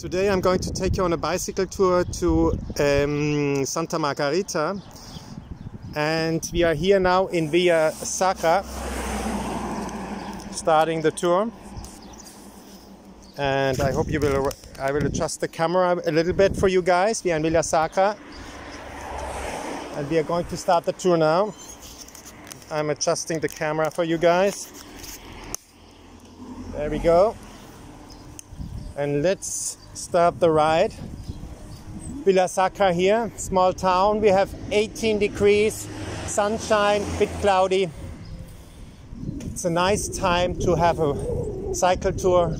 Today I'm going to take you on a bicycle tour to um, Santa Margarita. And we are here now in Vilasacra starting the tour. And I hope you will I will adjust the camera a little bit for you guys. We are in Vilasacra. And we are going to start the tour now. I'm adjusting the camera for you guys. There we go. And let's start the ride. Vilasacra here, small town. We have 18 degrees, sunshine, bit cloudy. It's a nice time to have a cycle tour.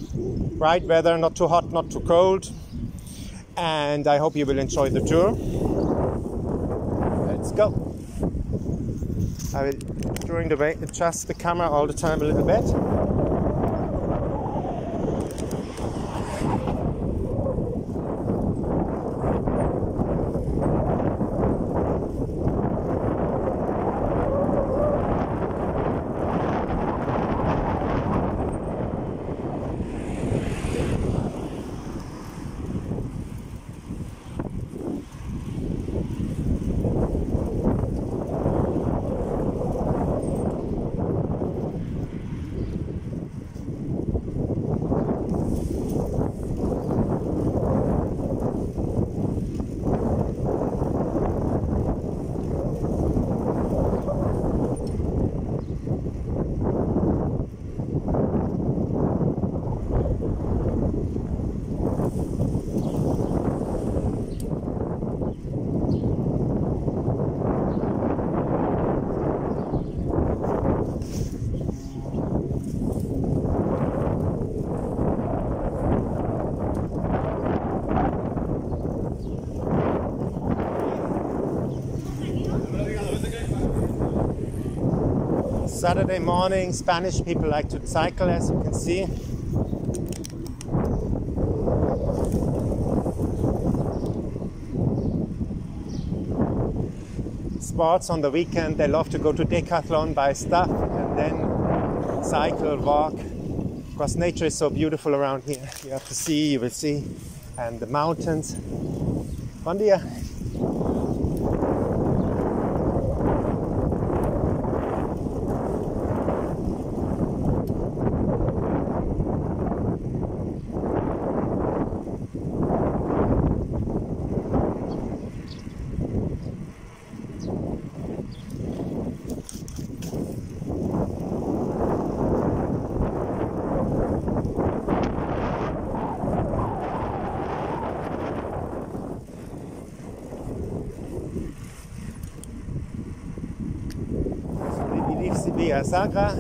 Right weather, not too hot, not too cold. And I hope you will enjoy the tour. Let's go. I will, during the way, adjust the camera all the time a little bit. Saturday morning, Spanish people like to cycle, as you can see. Sports on the weekend, they love to go to Decathlon, buy stuff, and then cycle, walk. Because nature is so beautiful around here. You have to see, you will see, and the mountains. Bon dia. Villa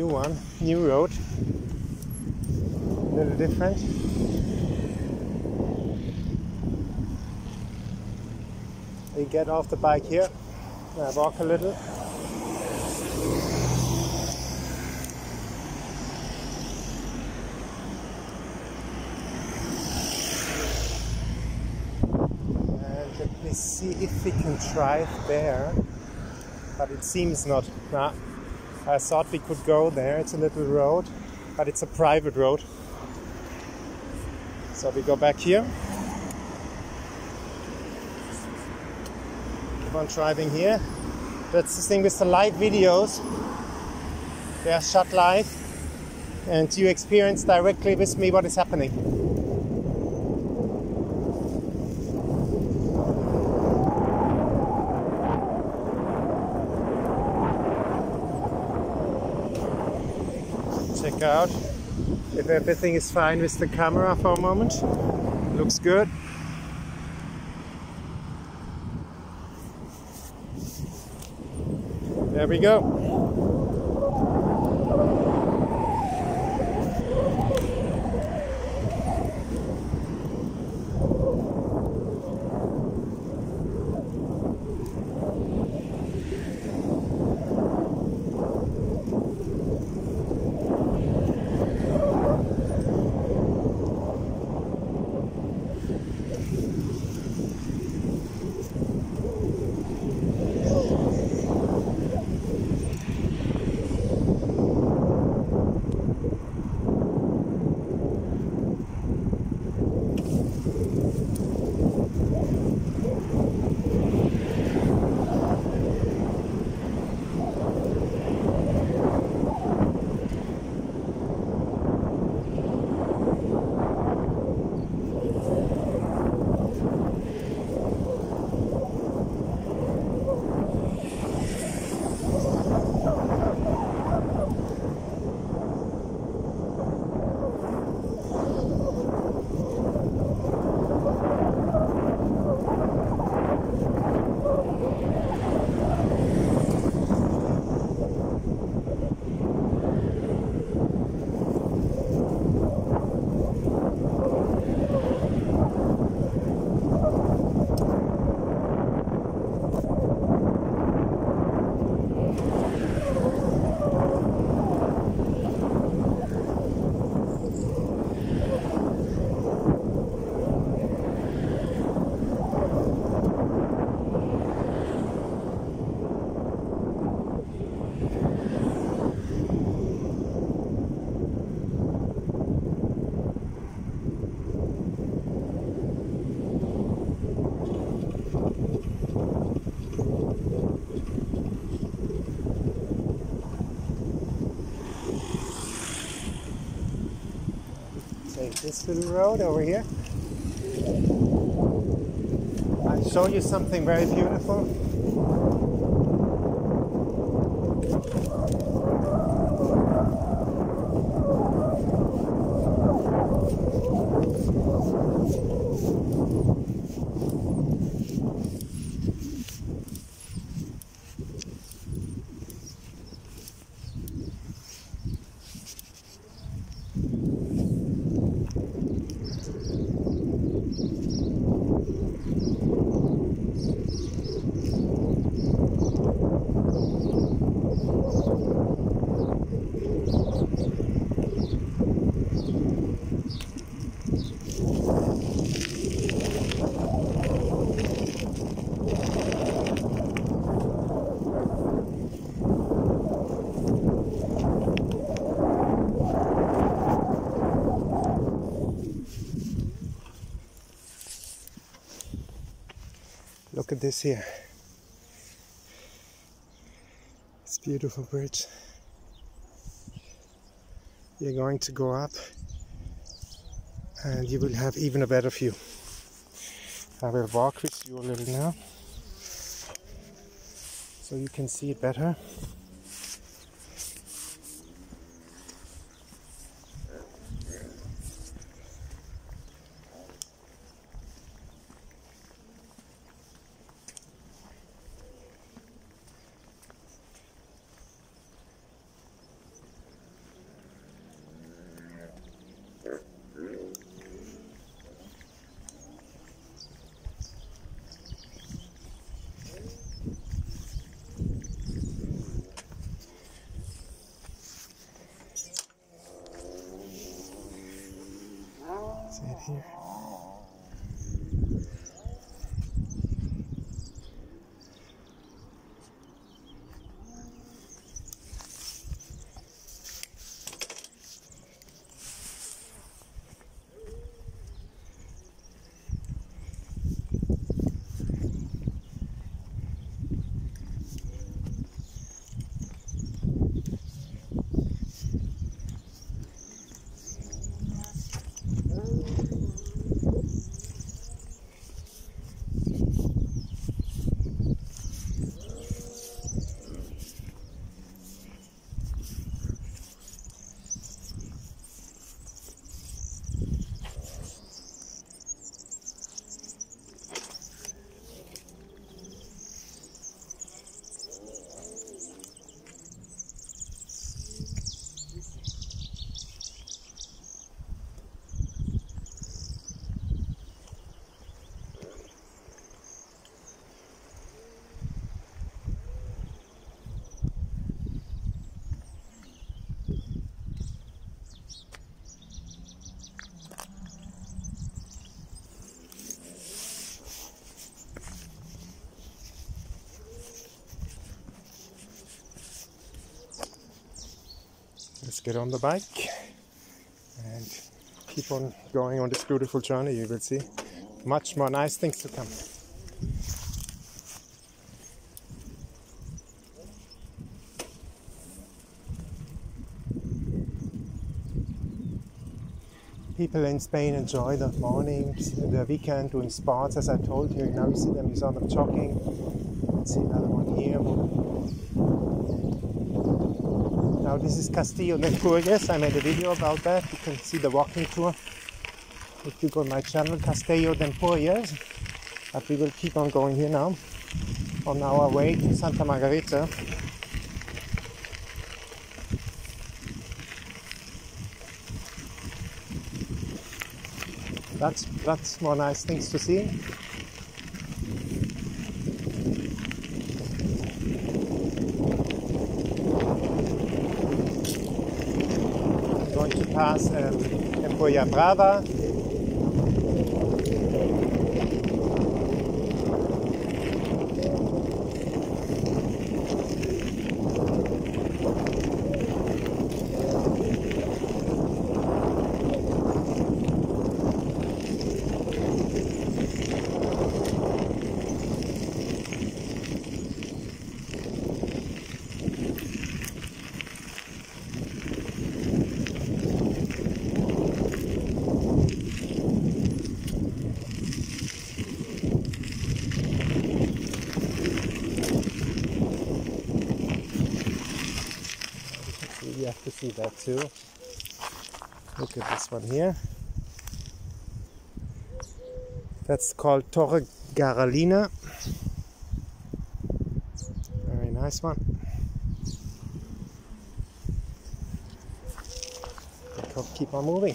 new one, new road. A little different. We get off the bike here. I walk a little. And let me see if we can drive there. But it seems not. Nah. I thought we could go there. It's a little road, but it's a private road. So we go back here. Keep on driving here. That's the thing with the live videos. They are shot live and you experience directly with me what is happening. Check out if everything is fine with the camera for a moment. Looks good. There we go. This little road over here. I'll show you something very beautiful. This here. It's beautiful bridge. You're going to go up and you will have even a better view. I will walk with you a little now so you can see it better. Let's get on the bike and keep on going on this beautiful journey. You will see much more nice things to come. People in Spain enjoy the mornings, the weekend doing sports, as I told you. Now you see them, you saw them jogging. Let's see another one here. Now this is Castillo de Empúries. I made a video about that. You can see the walking tour. If you go on my channel, Castillo de Empúries. But we will keep on going here now on our way to Santa Margarita. That's that's more nice things to see. Going to pass um, Empuriabrava. Have to see that too. Look at this one here. That's called Torre Garalina. Very nice one. Keep on moving.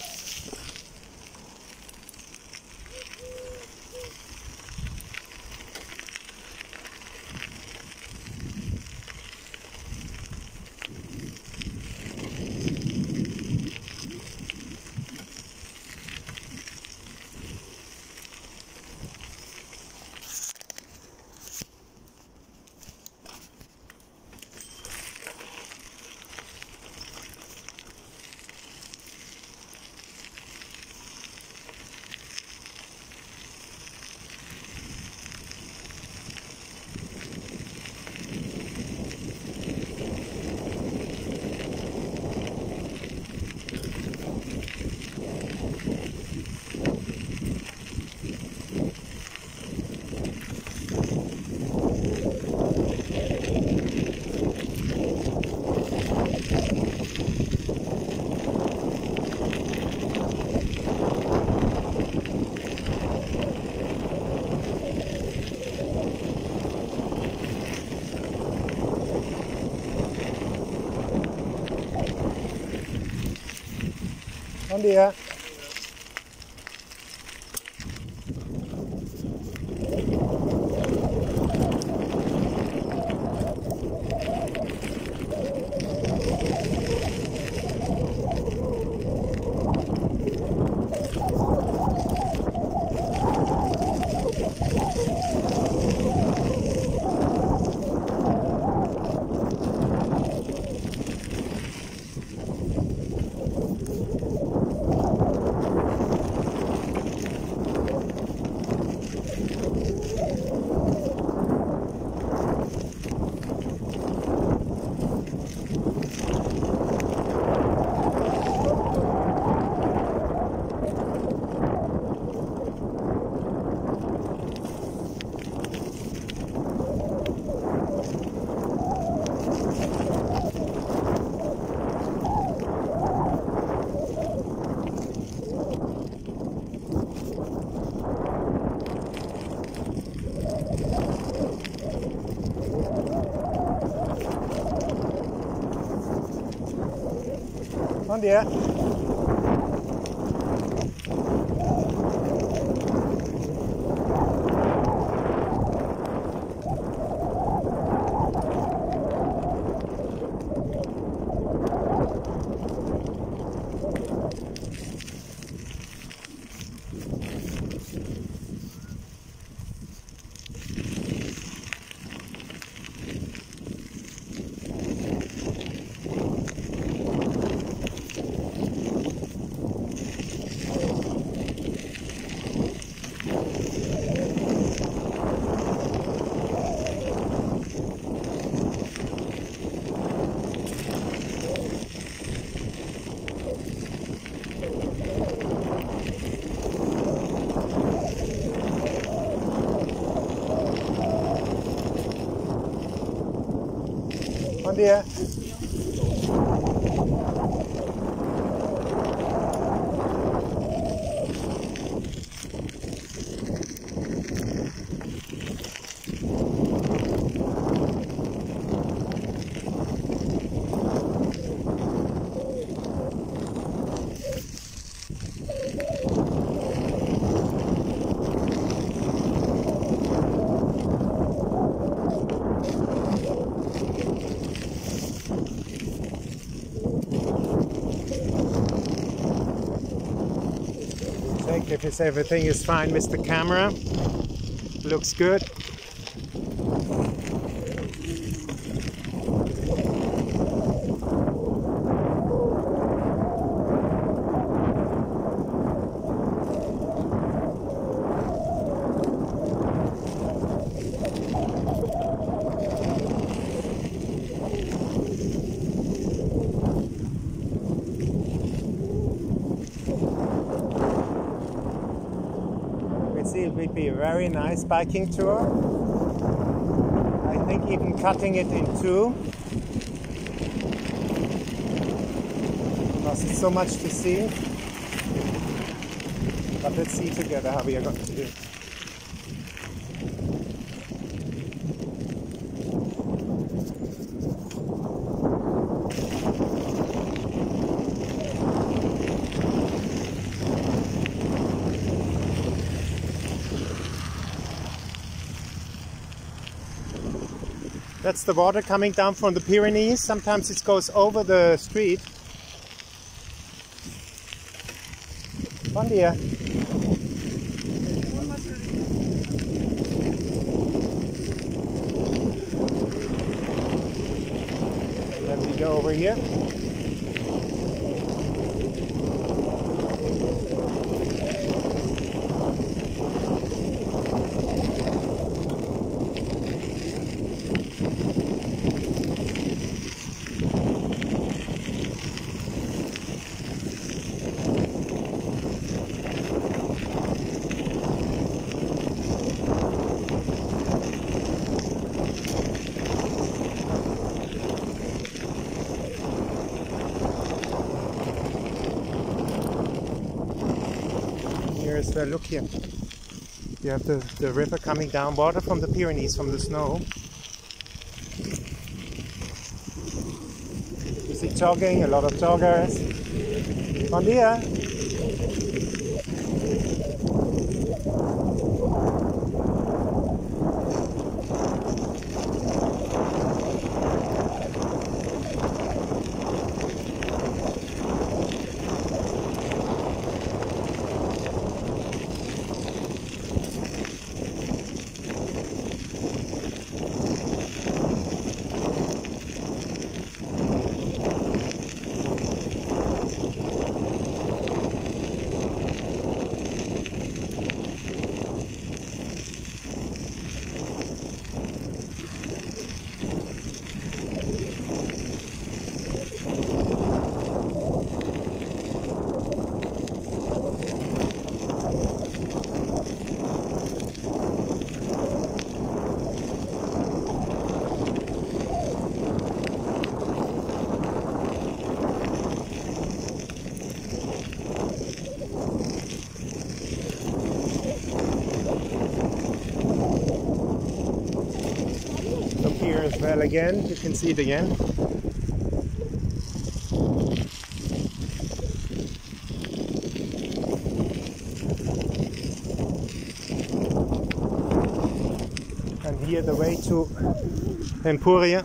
Bom dia. Bom dia. Bom everything is fine with the camera. Looks good. We see it would be a very nice biking tour. I think even cutting it in two. Because it's so much to see. But let's see together how we are going to do it. That's the water coming down from the Pyrenees. Sometimes it goes over the street. Bom dia. Let me go over here. Look here. You have the, the river coming down, water from the Pyrenees, from the snow. You see jogging, a lot of joggers. Bom dia. bird well again. You can see it again. And here the way to Emporia.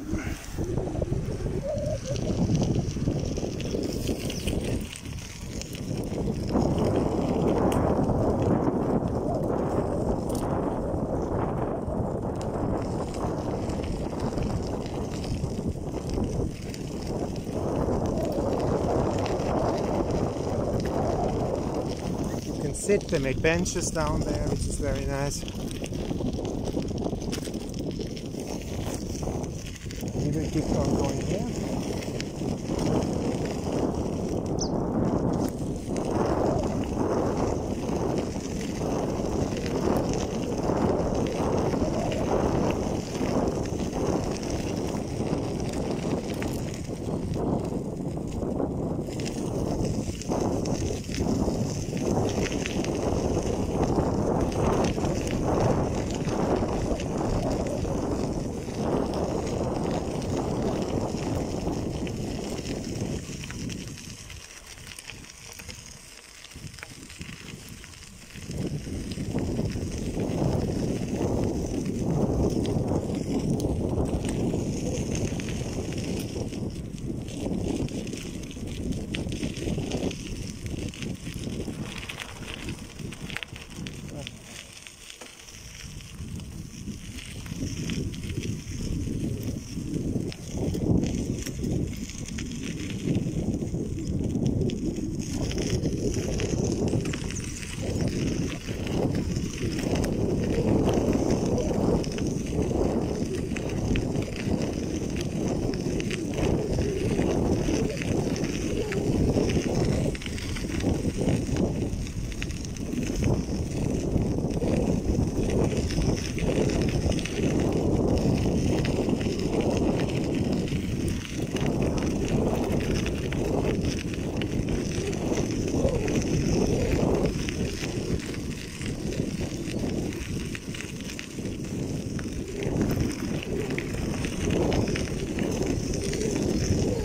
Sit, they make benches down there, which is very nice. We keep on going here.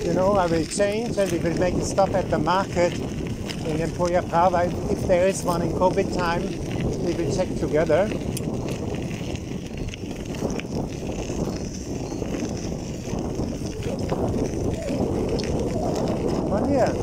You know, I will change and we will make a stop at the market in Empuriabrava. If there is one in COVID time, we will check together. One here.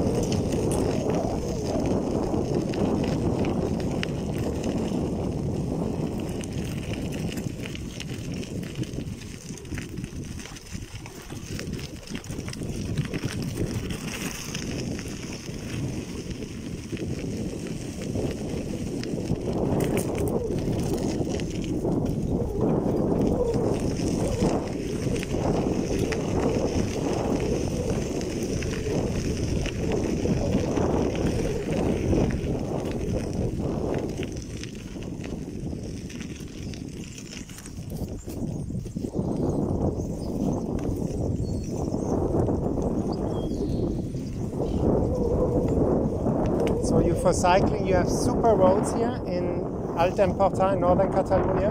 So you for cycling, you have super roads here in Alt Empordà in northern Catalonia.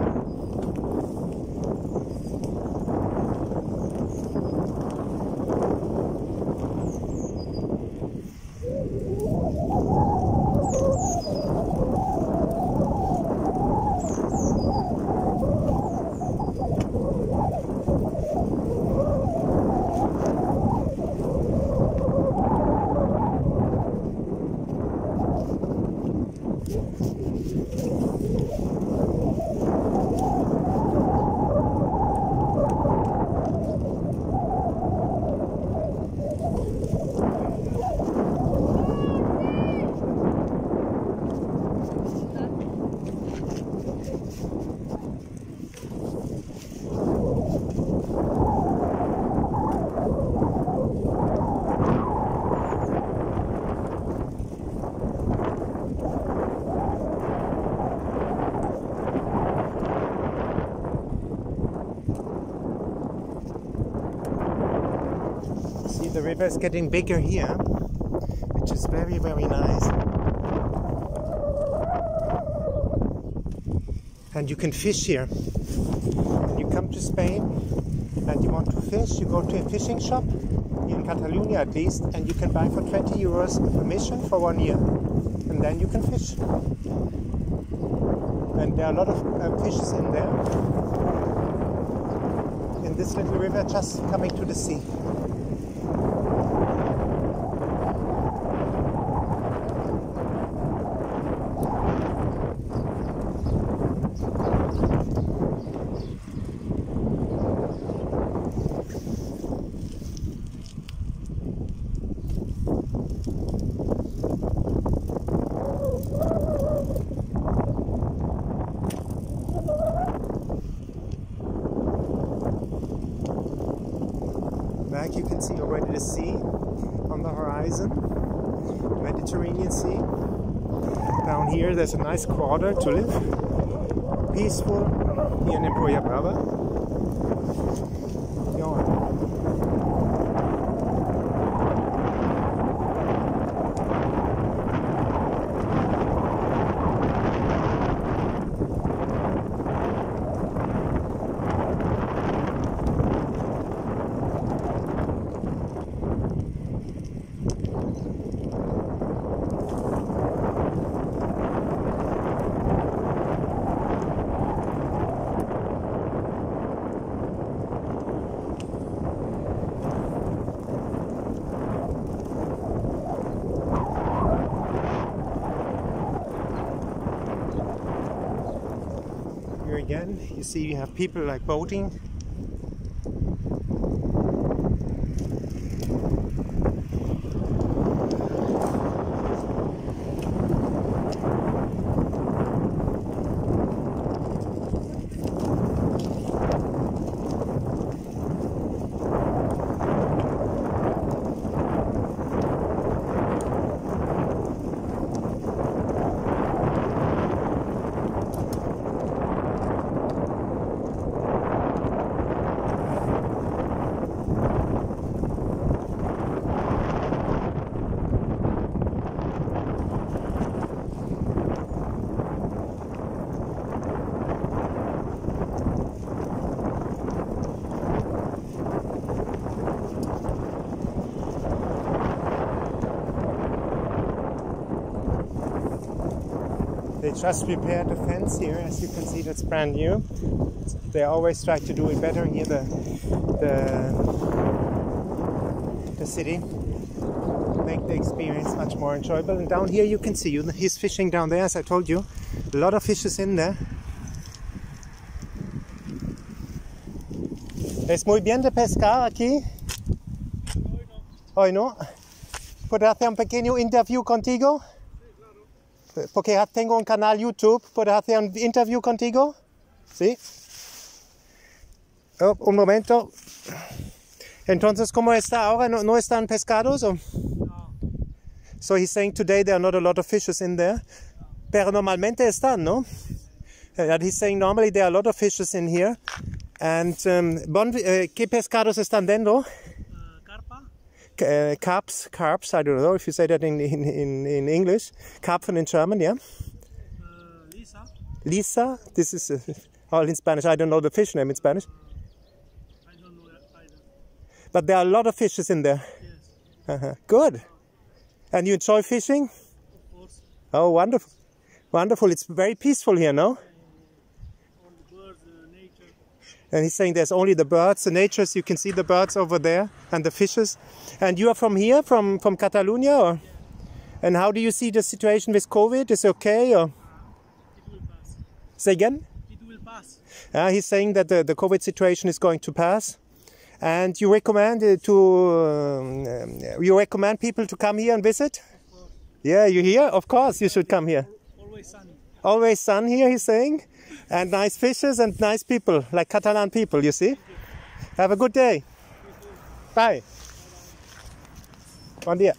See, the river is getting bigger here, which is very, very nice. And you can fish here. When you come to Spain and you want to fish, you go to a fishing shop, in Catalonia at least, and you can buy for 20 euros permission for one year. And then you can fish. And there are a lot of uh, fishes in there. In this little river just coming to the sea. Back you can see already the sea on the horizon, Mediterranean Sea. Down here there's a nice quarter to live, peaceful here in Empuriabrava. Go on. Here again, you see you have people like boating. They just repaired the fence here, as you can see, that's brand new. They always try to do it better here, the the, the city, make the experience much more enjoyable. And down here, you can see, you he's fishing down there, as I told you. A lot of fishes in there. Es muy bien de pescar aquí. Hoy no. ¿Puedo hacer un pequeño interview contigo? Porque tengo un canal YouTube, ¿puedo hacer un interview contigo? ¿Sí? Oh, un momento. Entonces, ¿cómo está ahora? ¿No, no están pescados? o? So he's saying today there are not a lot of fishes in there. Pero normalmente están, ¿no? Uh, he's saying normally there are a lot of fishes in here. And um, bon, uh, ¿qué pescados están dentro? Uh, carps, carps. I don't know if you say that in in, in, in English. Karpfen in German, yeah. uh, lisa, Lisa, this is uh, all in Spanish. I don't know the fish name in Spanish, I don't know either. but there are a lot of fishes in there. Yes, Uh-huh. Good. And you enjoy fishing? of course, Oh, wonderful, wonderful. It's very peaceful here, no? all the birds, uh, nature. And he's saying there's only the birds, the natures. You can see the birds over there and the fishes. And you are from here, from from Catalonia, or? And how do you see the situation with COVID? Is it okay, or It will pass. say again? It will pass. Uh, he's saying that the, the COVID situation is going to pass, and you recommend uh, to um, you recommend people to come here and visit. Of course, Yeah, you here? Of course, you should come here. always sunny. Always sun here, he's saying, and nice fishes and nice people, like Catalan people. You see. Have a good day. Bye. Bon dia.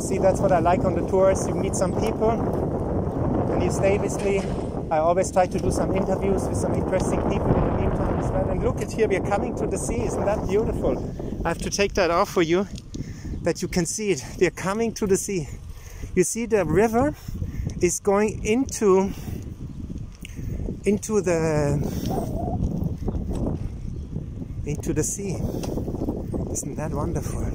See, that's what I like on the tours. You meet some people, and you stay with me. I always try to do some interviews with some interesting people in the meantime as well. And look at here, we are coming to the sea. Isn't that beautiful? I have to take that off for you, that you can see it. We are coming to the sea. You see, the river is going into into the into the sea. Isn't that wonderful?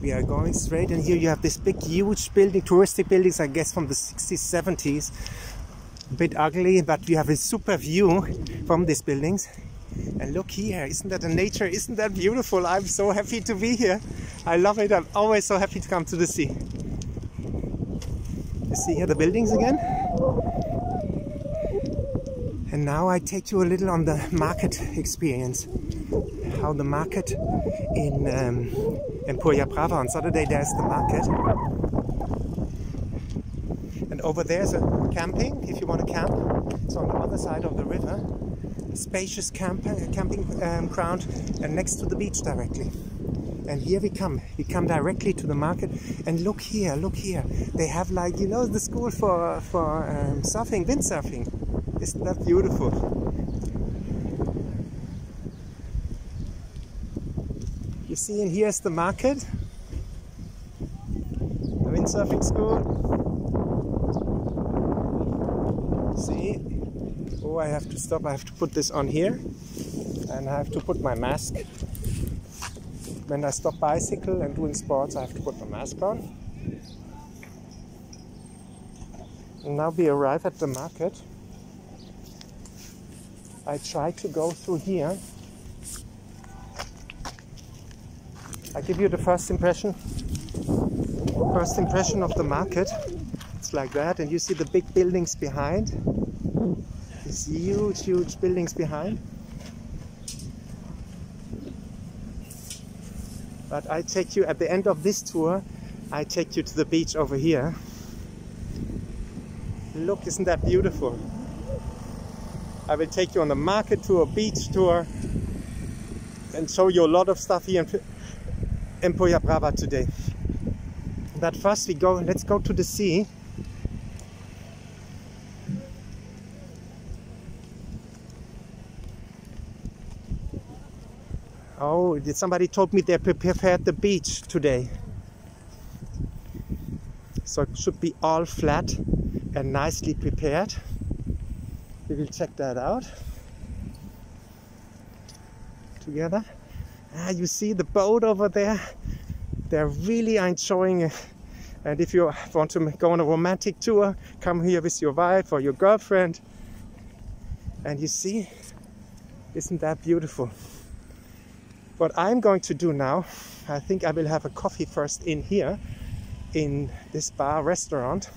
We are going straight, and here you have this big, huge building, touristic buildings, I guess from the 60s, 70s. A bit ugly, but we have a super view from these buildings. And look here, isn't that a nature? Isn't that beautiful? I'm so happy to be here. I love it. I'm always so happy to come to the sea. You see here the buildings again? And now I take you a little on the market experience. How the market in um, Empuriabrava on Saturday there's the market. And over there's a camping if you want to camp. It's on the other side of the river. Spacious camp, uh, camping um, ground and next to the beach directly. And here we come. We come directly to the market. And look here, look here. They have like you know the school for for um, surfing, windsurfing. Isn't that beautiful? You see, and here's the market, the windsurfing school. See? I have to stop. I have to put this on here, and I have to put my mask. When I stop bicycle and doing sports, I have to put my mask on. And now we arrive at the market. I try to go through here. I give you the first impression. First impression of the market. It's like that, and you see the big buildings behind. These huge, huge buildings behind. But I take you at the end of this tour, I take you to the beach over here. Look, isn't that beautiful? I will take you on a market tour, beach tour, and show you a lot of stuff here in Empuriabrava today. But first we go, let's go to the sea. Oh, somebody told me they prepared the beach today. So it should be all flat and nicely prepared. We will check that out together. Ah, you see the boat over there? They're really enjoying it. And if you want to go on a romantic tour, come here with your wife or your girlfriend. And you see, isn't that beautiful? What I'm going to do now, I think I will have a coffee first in here, in this bar restaurant,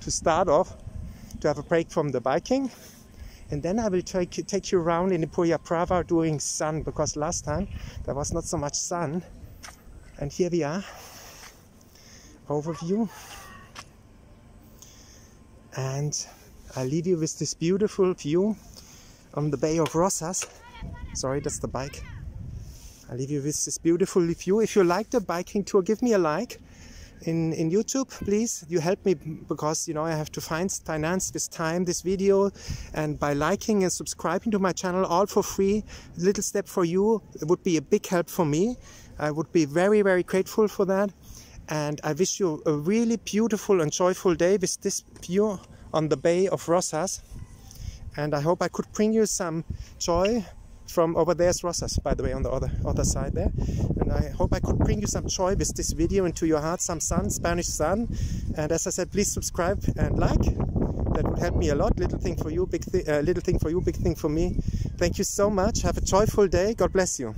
to start off, to have a break from the biking. And then I will take, take you around in Empuriabrava doing sun, because last time there was not so much sun. And here we are, overview. And I leave you with this beautiful view on the Bay of Rosas. Sorry, that's the bike. I leave you with this beautiful view. If you like the biking tour, give me a like in, in YouTube, please. You help me because you know I have to find finance this time, this video, and by liking and subscribing to my channel, all for free, little step for you, it would be a big help for me. I would be very, very grateful for that. And I wish you a really beautiful and joyful day with this view on the Bay of Rosas. And I hope I could bring you some joy from over there's Rosas, by the way, on the other other side there. And I hope I could bring you some joy with this video into your heart, some sun, Spanish sun. And as I said, please subscribe and like. That would help me a lot. Little thing for you, big uh, little thing for you, big thing for me. Thank you so much. Have a joyful day. God bless you.